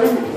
Gracias.